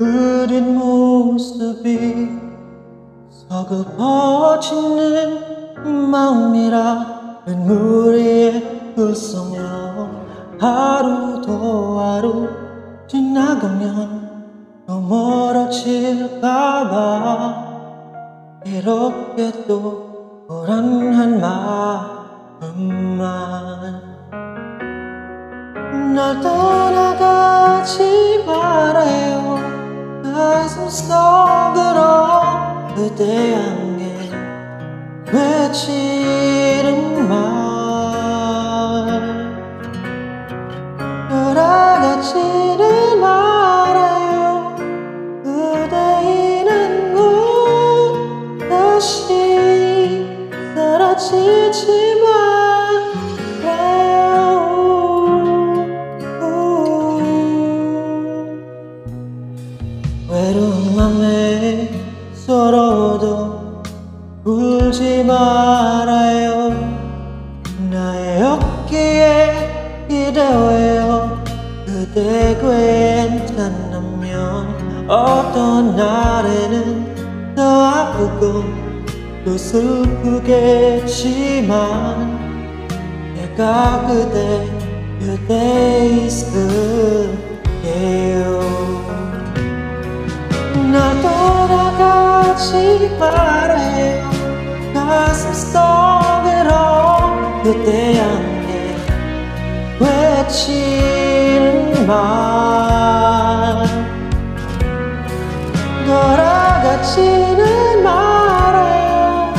흐린 모습이 서글퍼지는 마음이라 눈물이 흘러며 하루도 하루 지나가면 또 멀어질까봐 이렇게 또 불안한 마음만. 날 떠 가슴 속으로 그대 향해 외치는 말. 돌아가지는 말아요. 그대 있는 곳 다시 사라지지 외 서로도 울지 말아요. 나의 어깨에 기대어요. 그대 괜찮으면 어떤 날에는 더 아프고 또 슬프겠지만 내가 그대 그대 있을게요 돌아가지 말아요 가슴 속으로 그대 향해 외치는 말 돌아가지는 말아요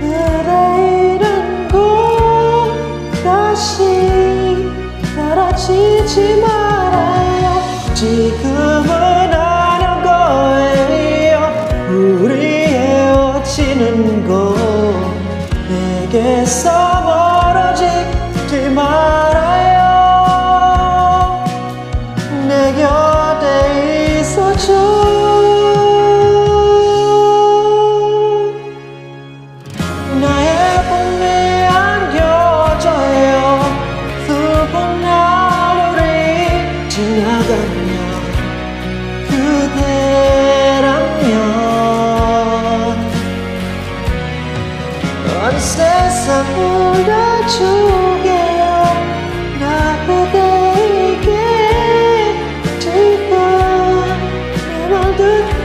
그대 이른 곳 다시 사라지지 말아요. 지금 멀어지지 마 tức